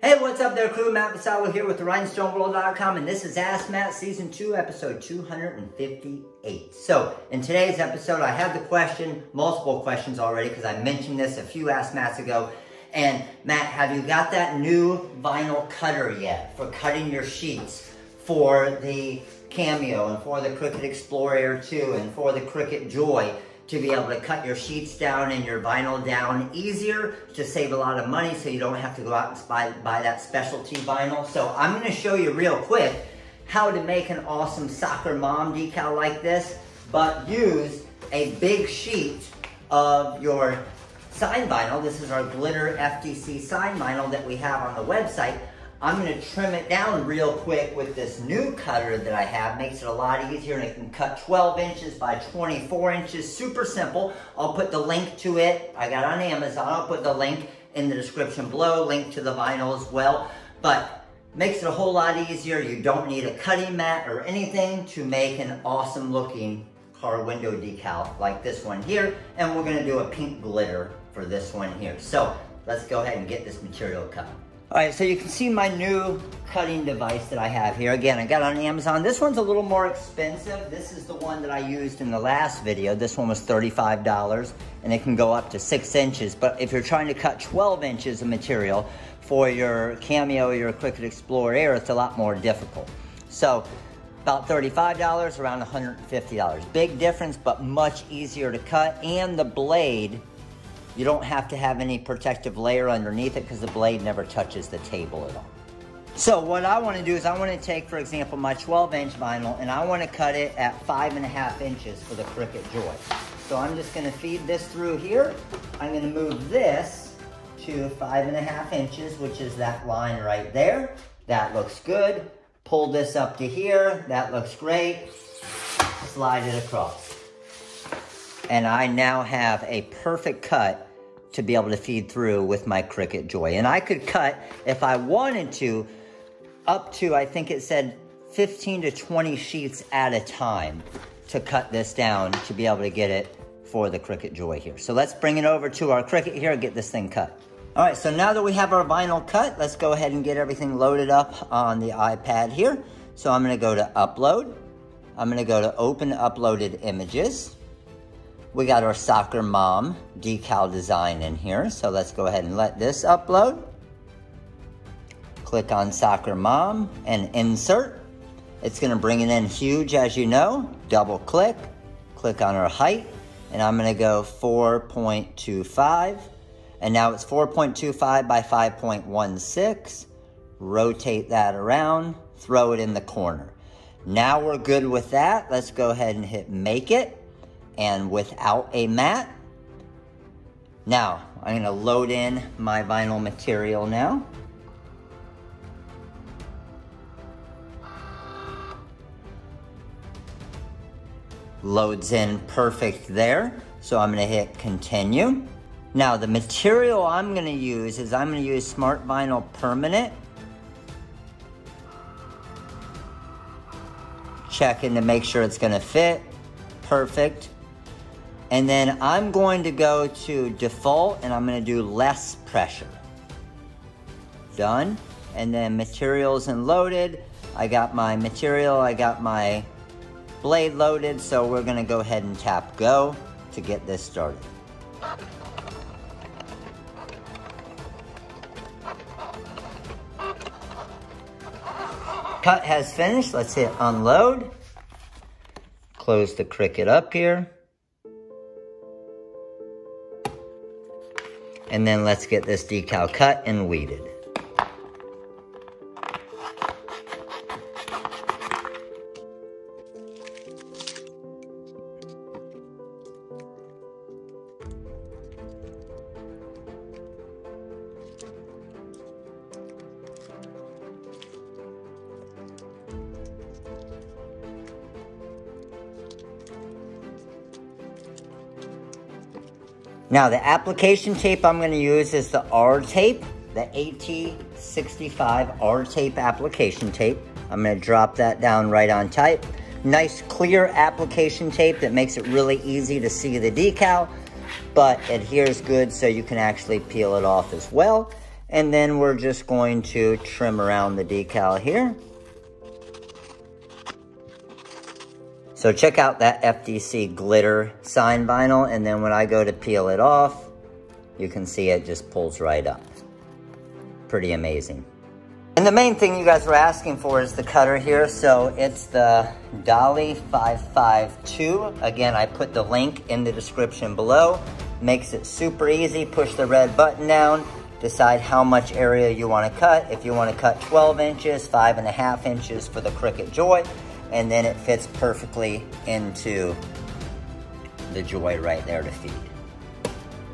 Hey, what's up there, crew? Matt Vassallo here with RhinestoneWorld.com, and this is Ask Matt Season 2, Episode 258. So, in today's episode, I have the question, multiple questions already, because I mentioned this a few Ask Matts ago. And, Matt, have you got that new vinyl cutter yet for cutting your sheets for the Cameo and for the Cricut Explorer 2 and for the Cricut Joy? To be able to cut your sheets down and your vinyl down easier to save a lot of money so you don't have to go out and buy, buy that specialty vinyl. So I'm gonna show you real quick how to make an awesome soccer mom decal like this, but use a big sheet of your sign vinyl. This is our glitter FDC sign vinyl that we have on the website. I'm gonna trim it down real quick with this new cutter that I have. Makes it a lot easier and it can cut 12 inches by 24 inches. Super simple. I'll put the link to it. I got on Amazon. I'll put the link in the description below. Link to the vinyl as well. But makes it a whole lot easier. You don't need a cutting mat or anything to make an awesome looking car window decal like this one here. And we're gonna do a pink glitter for this one here. So let's go ahead and get this material cut. All right, so you can see my new cutting device that I have here. Again, I got on Amazon. This one's a little more expensive. This is the one that I used in the last video. This one was $35 and it can go up to six inches. But if you're trying to cut 12 inches of material for your Cameo or your Cricut Explorer Air, it's a lot more difficult. So about $35, around $150. Big difference, but much easier to cut. And the blade you don't have to have any protective layer underneath it because the blade never touches the table at all. So what I want to do is I want to take, for example, my 12 inch vinyl and I want to cut it at five and a half inches for the Cricut Joy. So I'm just going to feed this through here. I'm going to move this to five and a half inches, which is that line right there. That looks good. Pull this up to here. That looks great. Slide it across. And I now have a perfect cut to be able to feed through with my Cricut Joy. And I could cut, if I wanted to, up to, I think it said 15 to 20 sheets at a time to cut this down to be able to get it for the Cricut Joy here. So let's bring it over to our Cricut here and get this thing cut. All right, so now that we have our vinyl cut, let's go ahead and get everything loaded up on the iPad here. So I'm gonna go to Upload. I'm gonna go to Open Uploaded Images. We got our soccer mom decal design in here. So let's go ahead and let this upload. Click on soccer mom and insert. It's gonna bring it in huge as you know. Double click, click on our height, and I'm gonna go 4.25. And now it's 4.25 by 5.16. Rotate that around, throw it in the corner. Now we're good with that. Let's go ahead and hit make it and without a mat. Now, I'm gonna load in my vinyl material now. Loads in perfect there. So I'm gonna hit continue. Now the material I'm gonna use is I'm gonna use Smart Vinyl Permanent. Checking to make sure it's gonna fit. Perfect. And then I'm going to go to default and I'm going to do less pressure. Done. And then materials and loaded. I got my material, I got my blade loaded, so we're going to go ahead and tap go to get this started. Cut has finished. Let's hit unload. Close the Cricut up here. And then let's get this decal cut and weeded. Now the application tape I'm gonna use is the R tape, the AT65 R tape application tape. I'm gonna drop that down right on type. Nice clear application tape that makes it really easy to see the decal, but adheres good so you can actually peel it off as well. And then we're just going to trim around the decal here. So check out that FDC glitter sign vinyl. And then when I go to peel it off, you can see it just pulls right up. Pretty amazing. And the main thing you guys were asking for is the cutter here. So it's the Dahle 552. Again, I put the link in the description below. Makes it super easy. Push the red button down. Decide how much area you want to cut. If you want to cut 12 inches, five and a half inches for the Cricut Joy. And then it fits perfectly into the Joy right there to feed.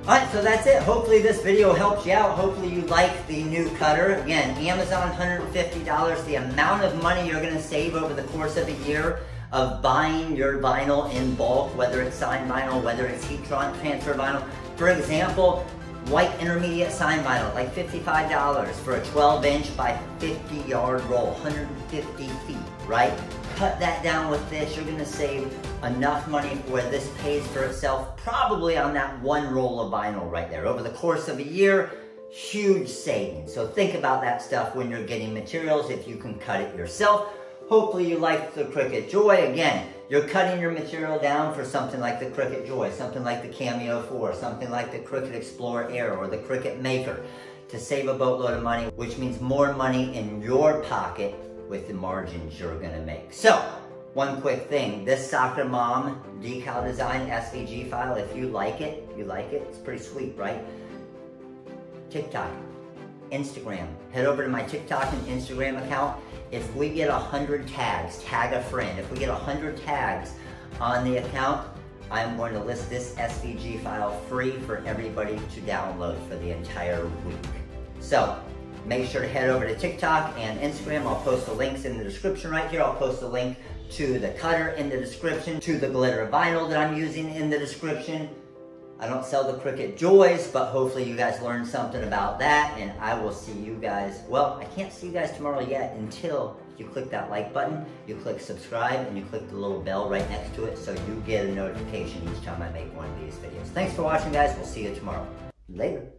Alright, so that's it. Hopefully this video helps you out. Hopefully you like the new cutter. Again, Amazon, $150. The amount of money you're going to save over the course of a year of buying your vinyl in bulk, whether it's signed vinyl, whether it's heat transfer vinyl. For example, white intermediate sign vinyl, like $55 for a 12 inch by 50 yard roll, 150 feet, right? Cut that down with this, you're gonna save enough money where this pays for itself probably on that one roll of vinyl right there. Over the course of a year, huge savings. So think about that stuff when you're getting materials if you can cut it yourself. Hopefully you like the Cricut Joy. Again, you're cutting your material down for something like the Cricut Joy, something like the Cameo 4, something like the Cricut Explorer Air or the Cricut Maker to save a boatload of money, which means more money in your pocket with the margins you're gonna make. So, one quick thing, this Soccer Mom decal design SVG file, if you like it, if you like it, it's pretty sweet, right? TikTok, Instagram, head over to my TikTok and Instagram account. If we get 100 tags, tag a friend. If we get 100 tags on the account, I'm going to list this SVG file free for everybody to download for the entire week. So, Make sure to head over to TikTok and Instagram. I'll post the links in the description right here. I'll post the link to the cutter in the description, to the glitter vinyl that I'm using in the description. I don't sell the Cricut Joys, but hopefully you guys learned something about that, and I will see you guys, well, I can't see you guys tomorrow yet until you click that like button, you click subscribe, and you click the little bell right next to it so you get a notification each time I make one of these videos. Thanks for watching, guys. We'll see you tomorrow. Later.